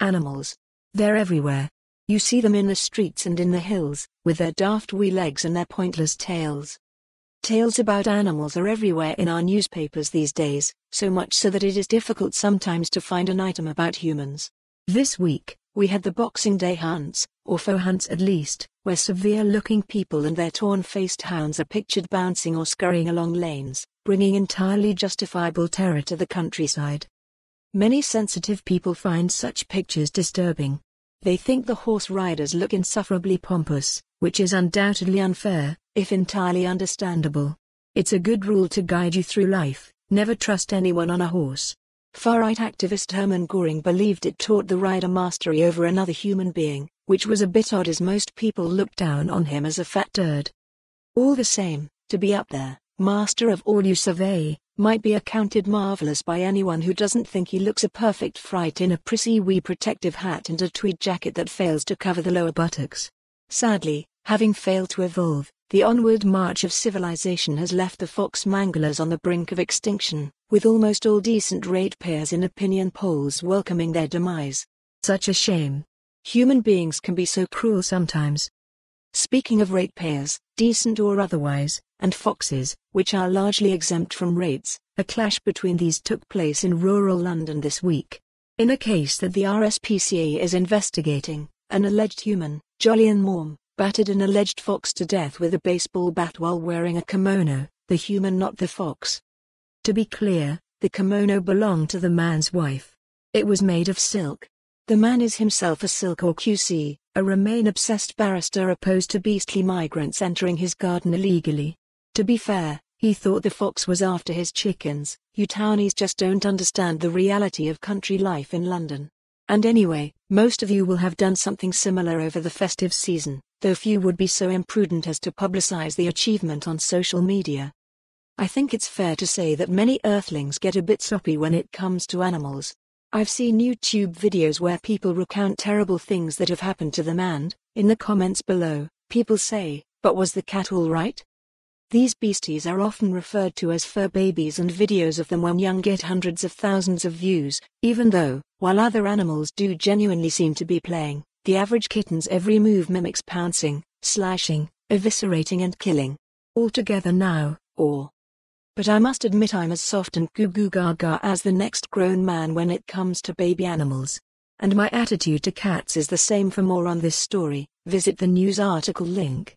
Animals. They're everywhere. You see them in the streets and in the hills, with their daft wee legs and their pointless tails. Tales about animals are everywhere in our newspapers these days, so much so that it is difficult sometimes to find an item about humans. This week, we had the Boxing Day hunts, or faux hunts at least, where severe-looking people and their torn-faced hounds are pictured bouncing or scurrying along lanes, bringing entirely justifiable terror to the countryside. Many sensitive people find such pictures disturbing. They think the horse riders look insufferably pompous, which is undoubtedly unfair, if entirely understandable. It's a good rule to guide you through life, never trust anyone on a horse. Far-right activist Hermann Göring believed it taught the rider mastery over another human being, which was a bit odd as most people looked down on him as a fat turd. All the same, to be up there, master of all you survey, might be accounted marvelous by anyone who doesn't think he looks a perfect fright in a prissy wee protective hat and a tweed jacket that fails to cover the lower buttocks. Sadly, having failed to evolve, the onward march of civilization has left the fox manglers on the brink of extinction, with almost all decent ratepayers in opinion polls welcoming their demise. Such a shame. Human beings can be so cruel sometimes. Speaking of ratepayers, decent or otherwise, and foxes, which are largely exempt from rates, a clash between these took place in rural London this week. In a case that the RSPCA is investigating, an alleged human, Jolyon Maugham, battered an alleged fox to death with a baseball bat while wearing a kimono, the human not the fox. To be clear, the kimono belonged to the man's wife. It was made of silk. The man is himself a silk or QC, a Remain-obsessed barrister opposed to beastly migrants entering his garden illegally. To be fair, he thought the fox was after his chickens. You townies just don't understand the reality of country life in London. And anyway, most of you will have done something similar over the festive season, though few would be so imprudent as to publicize the achievement on social media. I think it's fair to say that many earthlings get a bit soppy when it comes to animals. I've seen YouTube videos where people recount terrible things that have happened to them and, in the comments below, people say, but was the cat alright? These beasties are often referred to as fur babies and videos of them when young get hundreds of thousands of views, even though, while other animals do genuinely seem to be playing, the average kitten's every move mimics pouncing, slashing, eviscerating and killing. All together now, or. But I must admit I'm as soft and goo goo gaga as the next grown man when it comes to baby animals. And my attitude to cats is the same for more on this story, visit the news article link.